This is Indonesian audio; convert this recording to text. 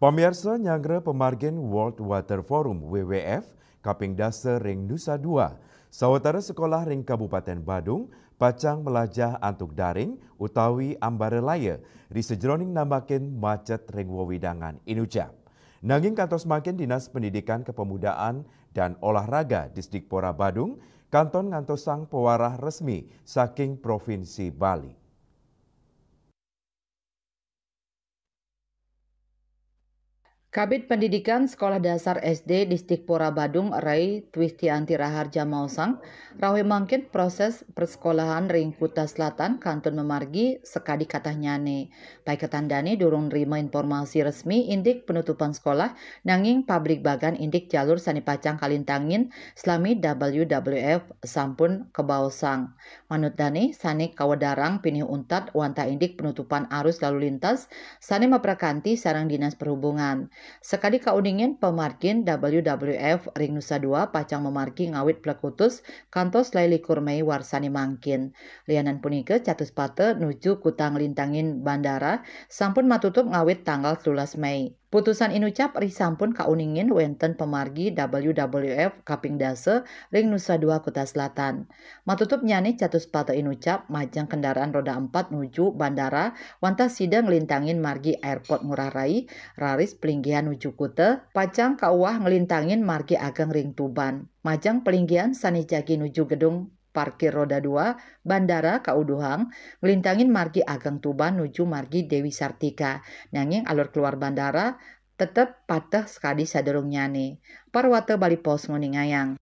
Pemirsa nyangre pemargin World Water Forum WWF Kaping Dasa Ring Nusa Dua. Sawatara sekolah Ring Kabupaten Badung pacang melajah antuk daring utawi ambare laya di namakin macet ring wawidangan inucap. Nanging kantor semakin Dinas Pendidikan Kepemudaan dan Olahraga Distrik Pora Badung kanton ngantosang pewarah resmi saking Provinsi Bali. Kabit Pendidikan Sekolah Dasar SD Distrik Pora Badung Rai Twistianti Raharja Mausang rawe mangkin proses persekolahan ring Kuta Selatan kantun memargi sekadi kata nyane. Baik ketandani durung nerima informasi resmi indik penutupan sekolah nanging pabrik bagan indik jalur sani pacang kalintangin selami WWF sampun kebausang. Manut dani sani kawadarang pinih untat wanta indik penutupan arus lalu lintas sani maprakanti sarang dinas perhubungan. Sekali kauningin pemarkin WWF Ring Nusa Dua pacang memarki ngawit plekutus kantos laili kurmei warsani mangkin. Lianan punike catus pate nuju kutang lintangin bandara sampun matutup ngawit tanggal 13 Mei. Putusan inucap risampun kauningin wenten pemargi WWF Kaping Dase Ring Nusa Dua Kota Selatan. Matutup nyani catus pata inucap majang kendaraan roda 4 nuju bandara wanta sidang lintangin margi airport Ngurah Rai raris pelinggihan nuju kute pacang kauah ngelintangin margi ageng Ring Tuban. Majang pelinggihan sanijagi nuju gedung parkir roda 2 Bandara Kauduhang ngelintangin margi Ageng Tuban nuju margi Dewi Sartika. Nanging alur keluar bandara tetep patah sekali saderung nyane. Parwata Bali Pos nguningayang.